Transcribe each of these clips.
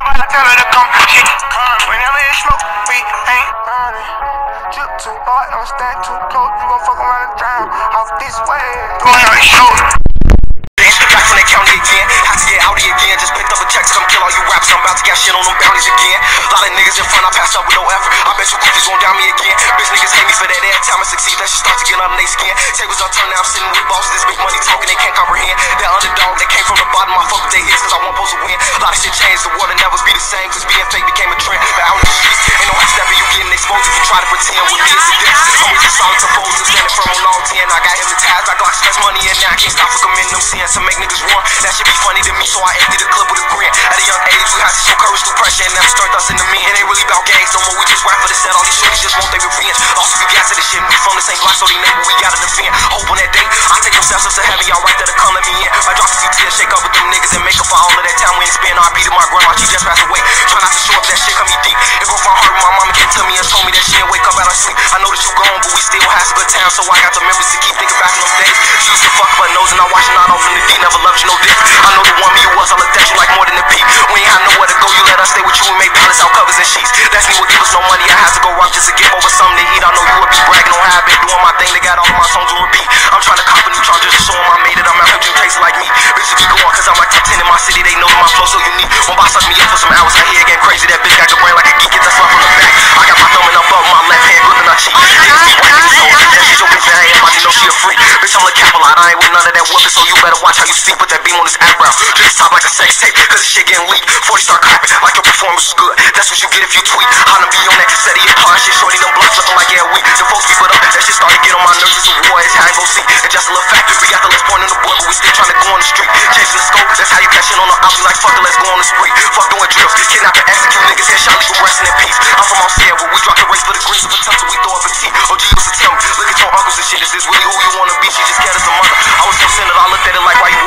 I tell her to come, she come. Whenever it smoke, we ain't running. Drip too hard, don't stand too close. You gon' fuck around and drown off this way. Going on your shoulder. Bounties again. A lot of niggas in front, I passed up with no effort. I bet you cookies gon' down me again. Bitch niggas hate me for that every time I succeed. That shit start to get under their skin. Tables are turned, now I'm sitting with bosses. This big money talking, they can't comprehend. That underdog that came from the bottom, I fuck with their hits cause I want supposed to win. A lot of shit changed, the world will never be the same cause being fake became a trend. But out in the streets, ain't no high stepping, you getting exposed if you try to pretend with me. It's a difference. I'm with just solid to foes and standing firm on all 10. I got hypnotized, I got stress money and now I can't stop for committing them sins to make niggas run. That shit be funny to me, so I empty the clip with a grin. At a we to courage through pressure and never stirred us into men. It ain't really about gangs no more, we just rap for the set. All these shorties just want their revenge. Lost we gas to this shit, we from the same block, so they neighbor, we gotta defend. Hope on that day, I take them steps up to heaven, y'all right there to come let me in. I drop few tears, shake up with them niggas and make up for all of that time we ain't spend. I beat my grandma, she just passed away. Try not to show up, that shit come me deep. It broke my heart my mama came to me and told me that she ain't wake up out her sleep. I know that you gone, but we still have some good times, so I got the memories to keep thinking back on them days. She used to fuck her nose and I her not off in the D, never loved you no dick. I know the one me you was, I looked at you like more than a peep. We ain't had nowhere to go, you let us stay with you and make palace out covers and sheets. That's me would give us no money, I had to go rock just to get over something to eat. I know you would be bragging on how I been doing my thing, they got all my songs on repeat. I'm trying to cop a new charge just to show 'em I made it, I'm out here doing like me. Bitches be going, cause I'm like top 10 in my city, they know that my flow so unique. One boss suck me up for some hours, I hear getting crazy, that bitch got the brain like a geek, get that slap from the back. I got my thumb and up up, my left hand gripping her cheek. Shit your bitch that everybody know she a freak. Bitch, I'm a Capalot, I ain't with none of that whooping, so you better watch how you speak. That beam on this eyebrow, just top like a sex tape, cause this shit getting leaked. 40 start clapping, like your performance is good. That's what you get if you tweet. How to be on that cassette, yeah, hard shit, shorty, them blocks looking like yeah, weak. The folks keep it up, that shit started to get on my nerves, it's a war, it's how I go see. And just a little fact, we got the list point on the board, but we still trying to go on the street. Chasing the scope, that's how you catch it on the op, like fuck it, let's go on the spree. Fuck doing drills, kidnap and execute niggas, headshot, leave them resting in peace. I'm from Mount Sierra, we drop the race for the greens of potential, we throw up a a T. OG used to tell me, look at your uncles and shit, is this really who you wanna be? She just scared as a mother. I was so centered, I looked at it like, why you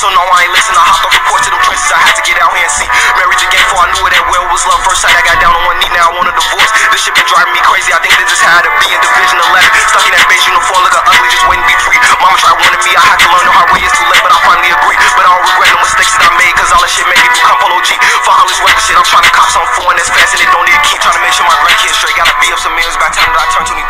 So no, I ain't listen, I hopped off the porch to them trenches, I had to get out here and see. Married again before I knew it that well was love. First sight, I got down on one knee, now I want a divorce. This shit been driving me crazy, I think this is how to be in Division 11. Stuck in that beige uniform, looking ugly, just waiting to be free. Mama tried warning me, I had to learn the hard way, it's too late, but I finally agree. But I don't regret no mistakes that I made, cause all that shit made me become Polo G. Fuck all this weapon shit, I'm trying to cop something foreign that's fast and it don't need to keep. Trying to make sure my grandkids straight, gotta be up some millions by the time that I turn 23.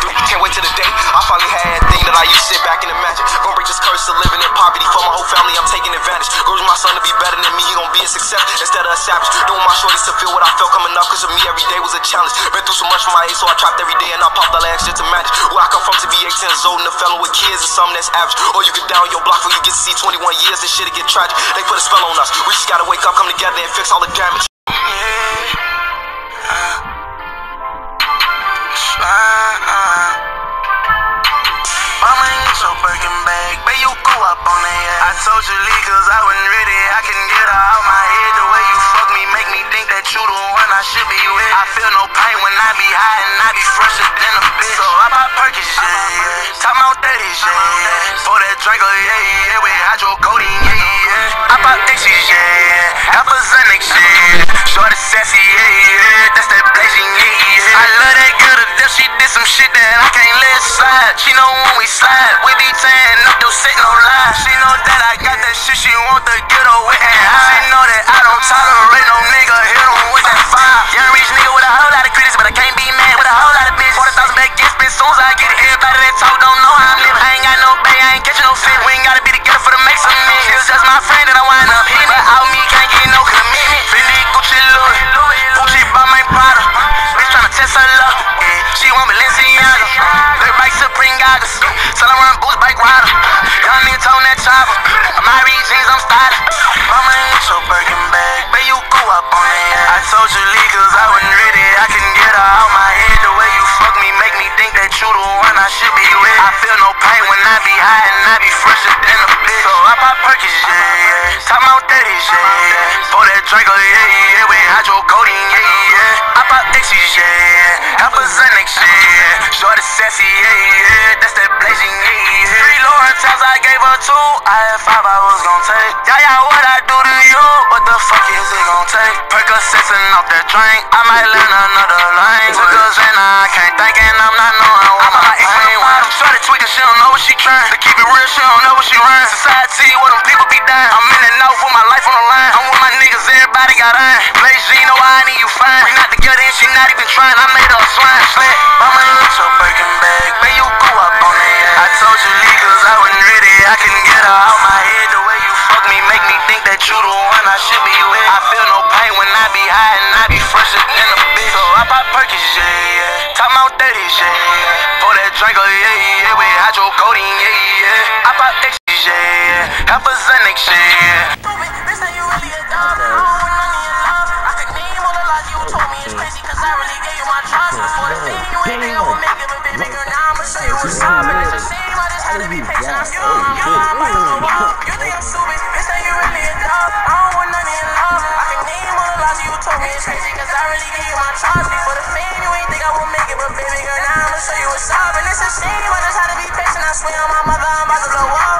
Than me, he gon' be a success instead of a savage. Doing my shorties to feel what I felt coming up, cause of me every day was a challenge. Been through so much for my age, so I trapped every day and I popped the legs just to manage. Where I come from to be 18 years old and a fellow with kids is something that's average. Or you get down your block before you get to see 21 years, this shit'll get tragic. They put a spell on us, we just gotta wake up, come together and fix all the damage. Perkins. Top out daddy, yeah. Pour that oh yeah, yeah. With hydrocodone, yeah, yeah. I buy X's, yeah. Alpha Xanax, yeah. Short sassy, yeah, yeah. That's that blazing, yeah, yeah. I love that girl to death. She did some shit that I can't let slide. She know when we slide. We be tearing up those set no lie. She know that I got that shit. She want the ghetto with and. She know that I don't tolerate no nigga. I'm styling. Mama ain't your Birkin bag, but you go up on that. I told you leave cause I wasn't ready. I can get her out my head. The way you fuck me make me think that you the one I should be with. I feel no pain when I be high and I be fresher than a bitch. So I buy Perkins, yeah, yeah. Top out daddies, yeah, yeah. Pour that oh yeah, yeah. With hydrocodone, yeah, yeah. I buy X's, yeah, yeah. Alpha Xanax, yeah, yeah. Short sassy, yeah, yeah. That's that blazing, yeah, What fuck is it gon' take? Percocets off that drink. I might learn another lane. Took a Xan, I can't think and I'm not knowing what my pain was. Shorty tweaking, she don't know what she trying. To keep it real, she don't know what she run. Society, where them people be dying. I'm in and out with my life on the line. I'm with my niggas, everybody got iron. Blaze G know oh, I need you fine. We not together and she not even trying. I made her a swine slut. Mama ain't your Birkin bag, man, you that you the one I should be with. I feel no pain when I be high and I be fresher than a bitch. So I pop Perkins, yeah, yeah. Top Mount 30, yeah, yeah. Pour that drink, oh yeah, yeah. With hydrocodone, yeah, yeah. I pop X, yeah, yeah. Half a Xanax, yeah, yeah. Thing you ain't think I would make it a bit bigger. Now I'ma show you what's up. And it's a shame I just had to be patient. I'm young, I'm young. I'm crazy cause I really gave you my trust before the fame. You ain't think I would make it, but baby girl, now I'ma show you what's up. And it's a shame, I just had to be patient. I swear on my mother, I'm about to blow up.